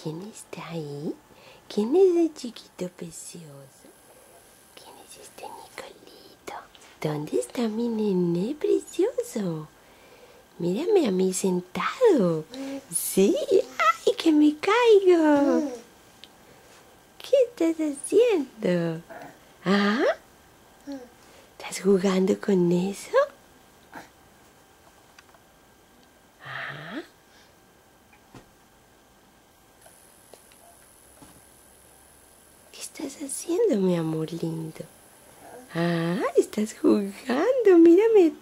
¿Quién está ahí? ¿Quién es el chiquito precioso? ¿Quién es este Nicolito? ¿Dónde está mi nené precioso? Mírame a mí sentado. Sí, ¡ay, que me caigo! ¿Qué estás haciendo? ¿Ah? ¿Estás jugando con eso? Estás haciendo, mi amor lindo? Ah, estás jugando. Mírame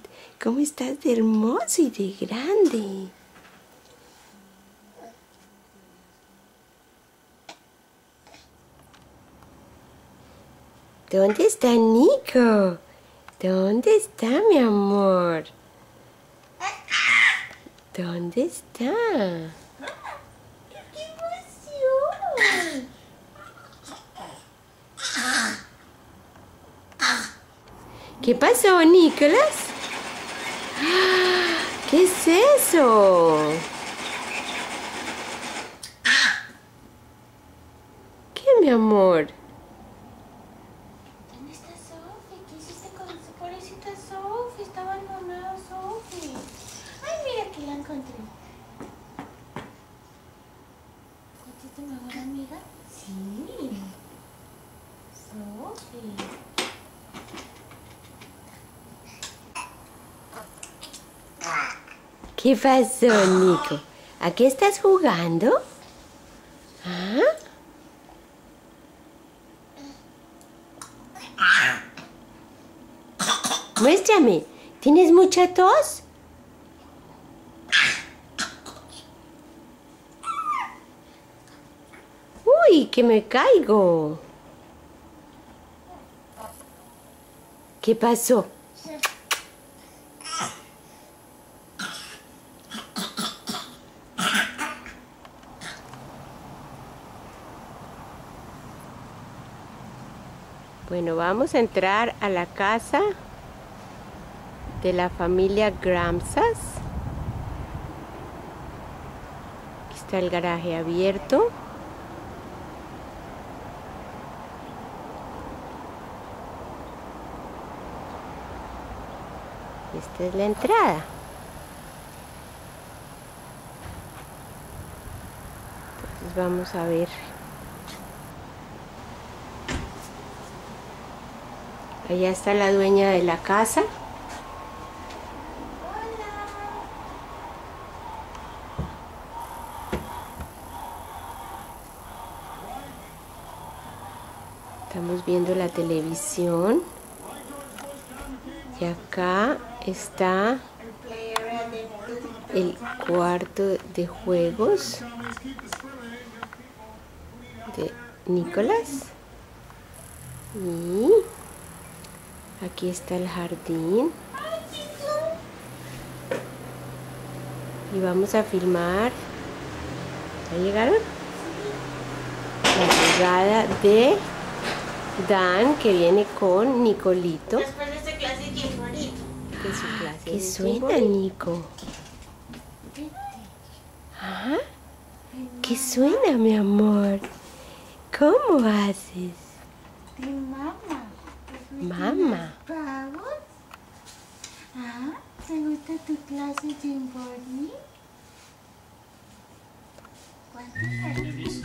cómo estás de hermoso y de grande. ¿Dónde está Nico? ¿Dónde está mi amor? ¿Dónde está? ¿Qué pasó, Nicolás? ¿Qué es eso? ¿Qué, mi amor? ¿Dónde está Sophie? ¿Qué hiciste con esa pobrecita Sophie? Está abandonada Sophie. Ay, mira que la encontré. ¿Esta es tu mejor amiga? Sí. Sophie. ¿Qué pasó, Nico? ¿A qué estás jugando? ¿Ah? Muéstrame. ¿Tienes mucha tos? Uy, que me caigo. ¿Qué pasó? Bueno, vamos a entrar a la casa de la familia Gramsas. Aquí está el garaje abierto. Esta es la entrada. Entonces vamos a ver. Allá está la dueña de la casa. Estamos viendo la televisión. Y acá está el cuarto de juegos de Nicolás. Y aquí está el jardín. Y vamos a filmar. ¿Ya llegaron? La llegada de Dan que viene con Nicolito. Después de esta clase de bonito. Que su clase ¿Qué suena, Nico? ¿Ah? ¿Qué suena, mi amor? ¿Cómo haces? De mamá. Mamá. ¿Vamos? ¿Ah? ¿Te gusta tu clase, Jim Bonnie? ¿Cuántos años?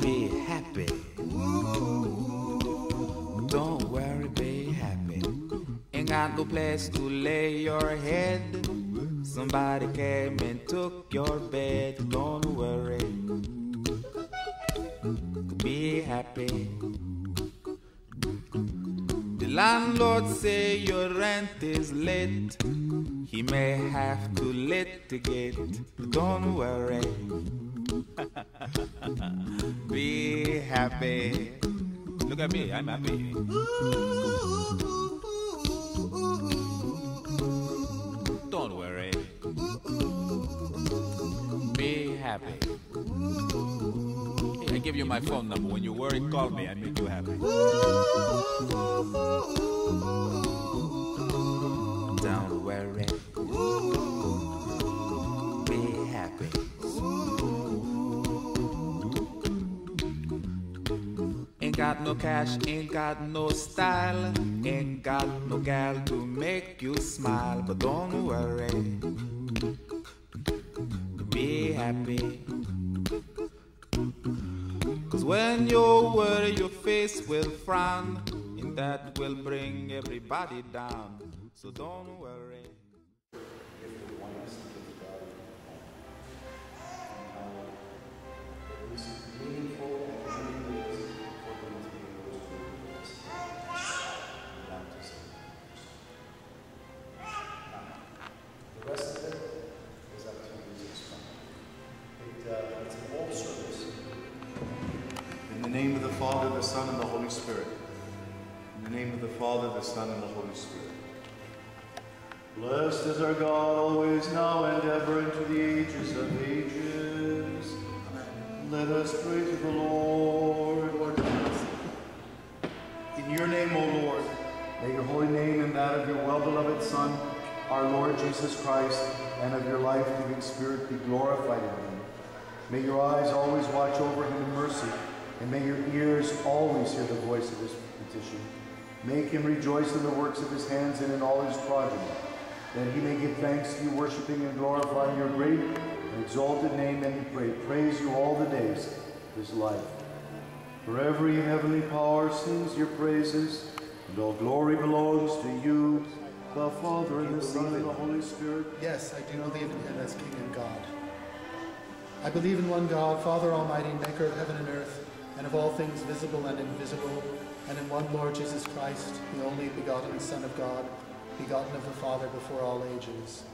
Be happy. Don't worry, be happy. Ain't got no place to lay your head. Somebody came and took your bed. Don't worry. Be happy. The landlord say your rent is late. He may have to litigate. Don't worry. Be happy. Look at me, I'm happy. Don't worry. Be happy. I give you my phone number. When you worry, call me. I make you happy. Don't worry. Got no cash, ain't got no style, ain't got no gal to make you smile, but don't worry. Be happy. Cause when you worry, your face will frown, and that will bring everybody down. So don't worry. Name of the Father, the Son, and the Holy Spirit. In the name of the Father, the Son, and the Holy Spirit. Blessed is our God, always, now, and ever, into the ages of ages. Amen. Let us pray to the Lord. Lord, in your name, O Lord, may your holy name and that of your well-beloved Son, our Lord Jesus Christ, and of your life-giving Spirit be glorified in him. May your eyes always watch over him in mercy, and may your ears always hear the voice of his petition. Make him rejoice in the works of his hands and in all his progeny, that he may give thanks to you, worshiping and glorifying your great and exalted name, and we pray, praise you all the days of his life. For every heavenly power sings your praises, and all glory belongs to you, the Father, and the Son, and the Holy Spirit. Yes, I do believe in him as King and God. I believe in one God, Father Almighty, maker of heaven and earth, and of all things visible and invisible, and in one Lord Jesus Christ, the only begotten Son of God, begotten of the Father before all ages.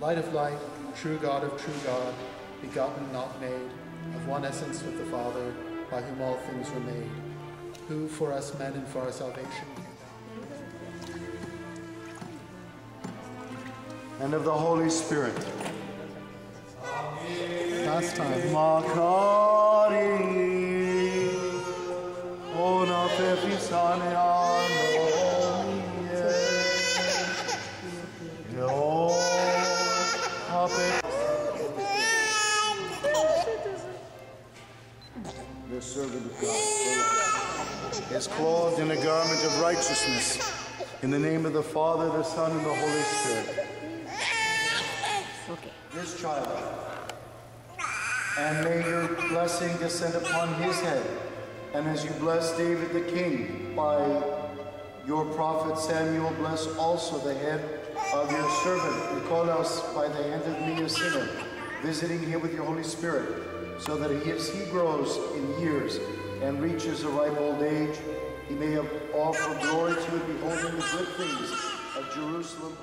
Light of light, true God of true God, begotten, not made, of one essence with the Father, by whom all things were made, who for us men and for our salvation And of the Holy Spirit. last time. Makari, ona fefisane anomie, yo. The servant of God is clothed in a garment of righteousness. In the name of the Father, the Son, and the Holy Spirit. This child and may your blessing descend upon his head. And as you bless David the king by your prophet Samuel, bless also the head of your servant Nicholas by the hand of me, a sinner, visiting him with your Holy Spirit, so that he, as he grows in years and reaches a ripe old age, he may offer glory to and beholding the good things of Jerusalem